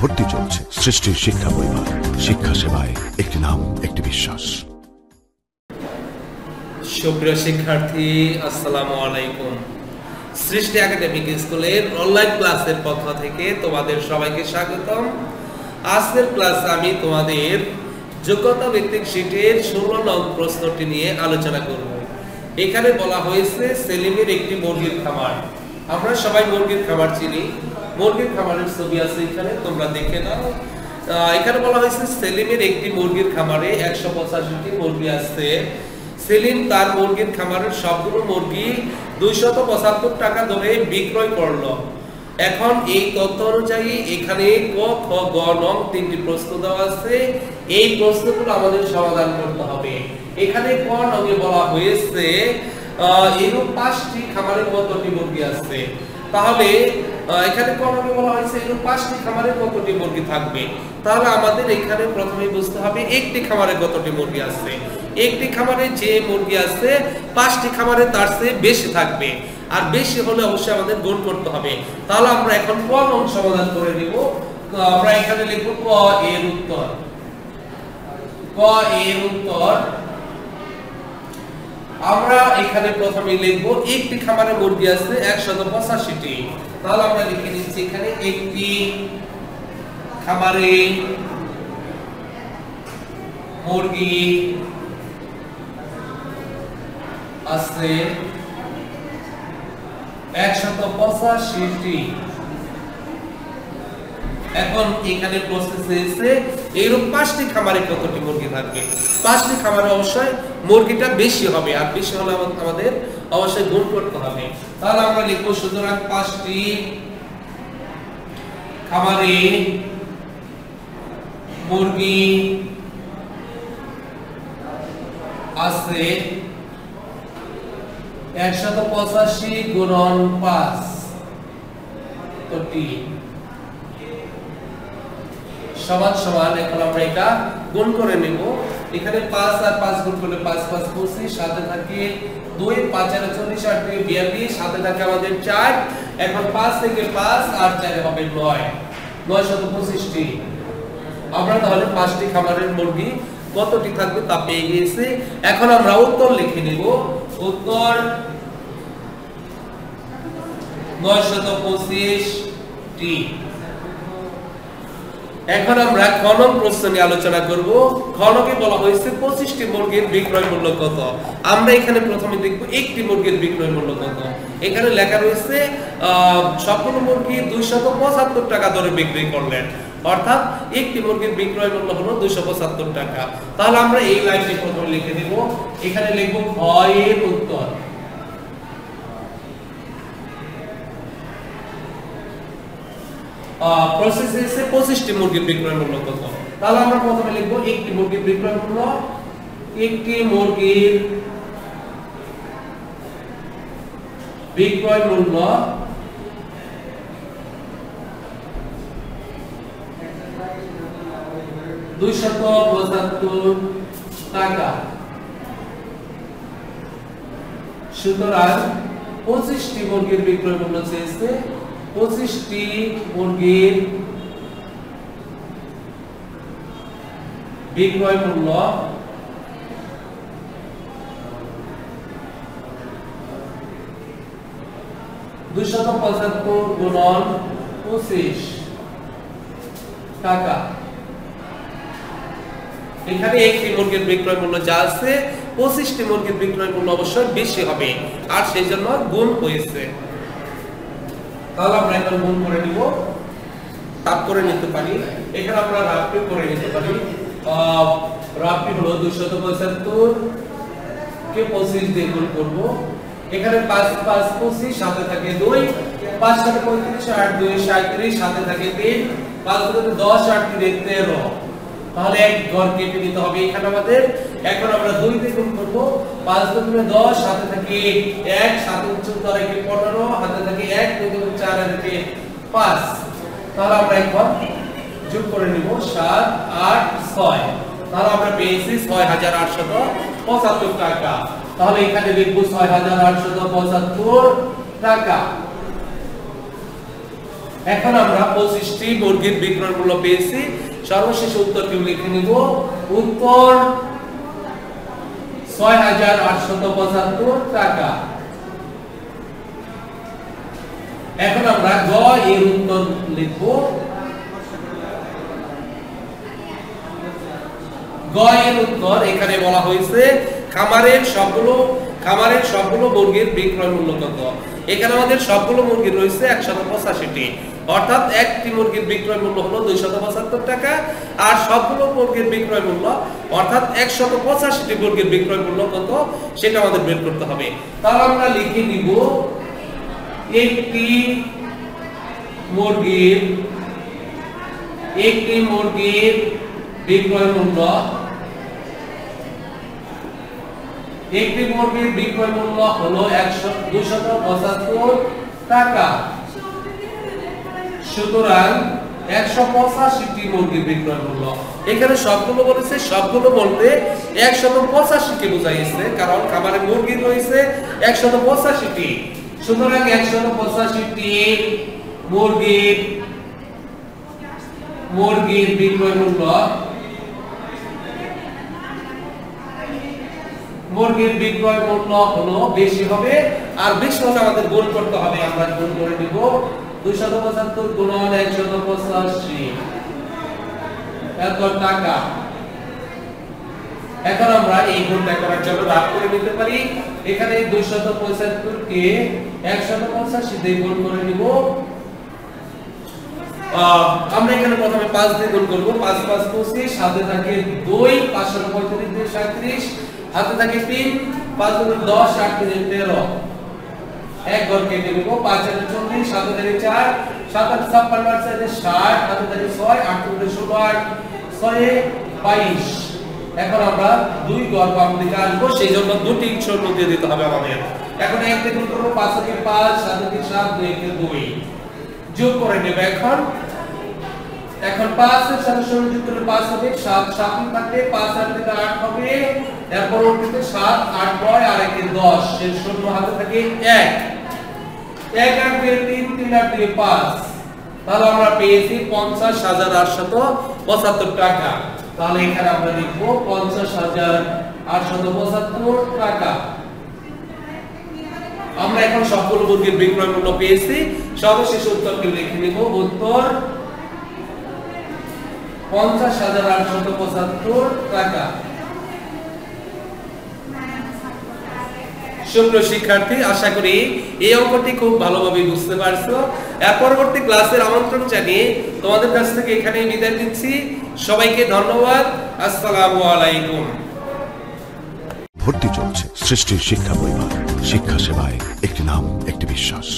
ভর্তি চলছে। সৃষ্টির শিক্ষা পরিবার, শিক্ষা সেবায় একটি নাম, একটি বিশ্বাস। সুপ্রিয় শিক্ষার্থী, আসসালামু আলাইকুম। সৃষ্টি একাডেমিক স্কুলের অনলাইন ক্লাসের পক্ষ থেকে তোমাদের সবাইকে স্বাগতম। আজকের আমি তোমাদের যোগ্যতা ভিত্তিক শীটের ষোলো নং প্রশ্নটি নিয়ে আলোচনা করব। এখানে বলা হয়েছে সেলিমের একটি মুরগির খামার। আমরা সবাই মুরগির খামার চিনি। মুরগির খামারের ছবি আছে এখানে, তোমরা দেখে নাও। এখানে বলা হয়েছে সেলিমের একটি মুরগির খামারে একশো পঁচাশিটি মুরগি আছে। সেলিম তার মুরগির খামারের সবগুলো মুরগি দুইশত পঁচাত্তর টাকা ধরে বিক্রয় করল। এখন এই তথ্য অনুযায়ী এখানে ক, খ, গ, নং তিনটি প্রশ্ন দেওয়া আছে। এই প্রশ্নগুলো আমাদের সমাধান করতে হবে। এখানে ক নঙে বলা হয়েছে এরূপ পাঁচটি খামারের কতটি মুরগি আছে। তাহলে এখানে ক বলা হয়েছে এরূপ পাঁচটি খামারে কতটি মুরগি থাকবে? তাহলে আমাদের এখানে প্রথমে বুঝতে হবে, একটি খামারে কতটি মুরগি আছে? একটি খামারে যে মুরগি আছে, পাঁচটি খামারে তার চেয়ে বেশি থাকবে। আর বেশি হলে অবশ্যই আমাদের গুণ করতে হবে। তাহলে আমরা এখন ক নং সমাধান করে নিব। আমরা এখানে লিখব ক এর উত্তর। ক এর উত্তর আমরা এখানে প্রথমে লিখব, একটি খামারে মুরগি আছে একশত পঁচাশিটি। তাহলে আমরা লিখে নিচ্ছি এখানে একটি খামারে মুরগি আছে একশত পঁচাশিটি। এখন এখানে প্রশ্ন চেয়েছে এইরূপ পাঁচটি খামারে কতটি মুরগি থাকবে? পাঁচটি খামারে অবশ্যই মুরগিটা বেশি হবে আর বেশি হলে আমাদের অবশ্যই গুণ করতে হবে। তাহলে আমরা লিখব, সুতরাং পাঁচটি খামারে মুরগি আছে একশত পঁচাশি গুণন পাঁচ। তো কোটি সমান সমান, এখন আমরা এটা গুণ করে নেব। এখানে পাঁচ আর পাঁচ গুণ করলে পাঁচ পাঁচ পঁচিশ, সাথে থাকে দুই, পাঁচ আর চল্লিশ, আট থেকে বিয়াল্লিশ, সাথে থাকে আমাদের চার। এখন পাঁচ থেকে পাঁচ আর চারে হবে নয়। নয় শত পঁচিশটি। আমরা তাহলে পাঁচটি খামারের মুরগি কতটি থাকবে তা পেয়ে গিয়েছি। এখন আমরা উত্তর লিখে নিব। উত্তর নয় শত পঁচিশটি। এখন আমরা খনন প্রশ্ন নিয়ে আলোচনা করব। খনকে বলা হয়েছে পঁচিশটি মুরগির বিক্রয় মূল্য কত? আমরা এখানে প্রথমে দেখব একটি মুরগির বিক্রয় মূল্য কত। এখানে লেখা রয়েছে সবগুলো মুরগি দুইশত পঁচাত্তর টাকা ধরে বিক্রি করলেন। অর্থাৎ একটি মুরগির বিক্রয় মূল্য হলো দুইশো পঁচাত্তর টাকা। তাহলে আমরা এই লাইনটি প্রথমে লিখে দিব। এখানে লিখব ভয়ের উত্তর। প্রসেস পঁচিশটি মুরগির বিক্রয় মূল্য কত? তাহলে আমরা প্রথমে লিখব একটি মুরগির বিক্রয় মূল্য, একটি মুরগির বিক্রয় মূল্য দুইশত পঁচাত্তর টাকা। সুতরাং পঁচিশটি মুরগির বিক্রয় মূল্য চেয়েছে পঁচিশটি মুরগির বিক্রয় মূল্য দুশত পঁচাত্তর গুণন পঁচিশ টাকা। এখানে একটি মুরগির বিক্রয় মূল্য যা আছে, পঁচিশটি মুরগির বিক্রয় মূল্য অবশ্যই বেশি হবে, আর সেই জন্য গুণ হয়েছে। তাহলে আমরা এখন গুণ করে নিব। তাপ করে নিতে পারি। এখানে আমরা রাফটি করে নিতে পারি। রাফটি হলো দুশত পঁচাত্তর। কে পঁচিশ দিয়ে গুণ করব? এখানে পাঁচ পাঁচ পঁচিশ, সাথে থাকে দুই। পাঁচ সাথে পঁয়ত্রিশ, আট দুই সাঁত্রিশ সাথে থাকে তিন। পাঁচ দশ, আট তিন, তেরো। তাহলে এক ঘর কেটে নিতে হবে এখানে আমাদের। এখন আমরা দুই দিয়ে গুণ করব। পাঁচ দুগুণে দশ হাতে থাকে এক, সাত আর একে পনেরো, হাতে থাকে এক, দুই দুগুণ চার একে পাঁচ। তাহলে আমরা এখন যোগ করে নিব সাত, আট, ছয়। তাহলে আমরা পেয়েছি ছয় হাজার আটশত পঁচাত্তর টাকা। তাহলে এখানে লিখব ছয় হাজার আটশত পঁচাত্তর টাকা। এখন আমরা পঁচিশটি মুরগির বিক্রয় মূল্য পেয়েছি। সর্বশেষ উত্তরটি লিখে নিব? উত্তর ছয় হাজার আটশত পঁচাত্তর টাকা। এখন আমরা গ এর উত্তর লিখব। গ এর উত্তর এখানে বলা হয়েছে, খামারের সবগুলো খামারের সবগুলো মুরগির বিক্রয় মূল্য কত? এখানে আমাদের সবগুলো মুরগি রয়েছে একশত পঁচাশিটি। অর্থাৎ একটি মুরগির বিক্রয় মূল্য হলো পঁচাত্তর টাকা, আর সবগুলো মুরগির বিক্রয় মূল্য, অর্থাৎ একশত পঁচাশিটি মুরগির বিক্রয় মূল্য কত? সেটা আমাদের বের করতে হবে। তাহলে আমরা লিখে নিব, একটি মুরগির একটি মুরগির বিক্রয় মূল্য, একটি মুরগির বিক্রয় মূল্য হলো একশো দুশত টাকা। সুতরাং একশো পঁচাশিটি মুরগির বিক্রয় মূল্য। এখানে সবগুলো বলেছে, সবগুলো বলতে একশত পঁচাশিকে বোঝাইছে, কারণ খাবারে মুরগি রয়েছে একশত পঁচাশিটি। সুতরাং একশত পঁচাশিটি মুরগির মুরগির বিক্রয় মূল্য মুরগির বিক্রয় মূল্য হলো বেশি হবে, আর বেশি হলে আমাদের গুণ করতে হবে, আমরা গুণ করে নিব। দুইশত পঁচাত্তর গুণন একশত পঁচাশি। এত টাকা। এখন আমরা এই গুণটা করার জন্য ভাগ করে নিতে পারি। এখানে দুইশত পঁচাত্তর কে একশত পঁচাশি দিয়ে গুণ করে নিব। আমরা এখানে প্রথমে পাঁচ দিয়ে গুণ করব। পাঁচ পাঁচ পঁচিশ, হাতে থাকে দুই পাঁচশো পঁয়ত্রিশ দিয়ে সাঁত্রিশ, হাতে থাকে তিন, পাঁচ দশ, আট তেরো। এক ঘর কেটে নেব, পাঁচ হাজার চল্লিশ, সাত হাজার চার, সাত হাজার ছাপ্পান্ন, আট হাজার ষাট, সাত হাজার ছয়, আট হাজার ষোলো, আট, ছয়, বাইশ। এখন আমরা দুই ঘর বাম দিকে আসব, সেই জন্য দুটি শূন্য দিয়ে দিতে হবে আমাদের। এখন এক থেকে করব, পাঁচ থেকে পাঁচ, সাত থেকে সাত, দুই থেকে দুই। যোগ করে নেবে এখন। এখন পাঁচ এর সাথে শূন্য যুক্ত করলে পাঁচ হবে, সাত সাত থাকলে পাঁচ আট থেকে আট হবে। এর পরবর্তীতে সাত, আট, নয়, আর একে দশ এর শূন্য হাতে থাকে এক। এক আট দুই, তিন তিন আট দুই, পাঁচ। তাহলে আমরা পেয়েছি পঞ্চাশ হাজার আটশত পঁচাত্তর টাকা। তাহলে এখানে আমরা লিখব পঞ্চাশ হাজার আটশত পঁচাত্তর টাকা। আমরা এখন সবগুলো মুরগির বিক্রয় মূল্য পেয়েছি। সর্বশেষ উত্তরকে লিখে নিব। উত্তর পঞ্চাশ হাজার আটশত পঁচাত্তর টাকা। সুপ্রিয় শিক্ষার্থী, আশা করি এই অঙ্কটি খুব ভালোভাবে বুঝতে পারছ। এর পরবর্তী ক্লাসের আমন্ত্রণ জানিয়ে তোমাদের কাছ থেকে এখানেই বিদায় দিচ্ছি সবাইকে ধন্যবাদ। আসসালামু আলাইকুম। ভর্তি চলছে সৃষ্টির শিক্ষা পরিবার। শিক্ষা সেবায় একটি নাম, একটি বিশ্বাস।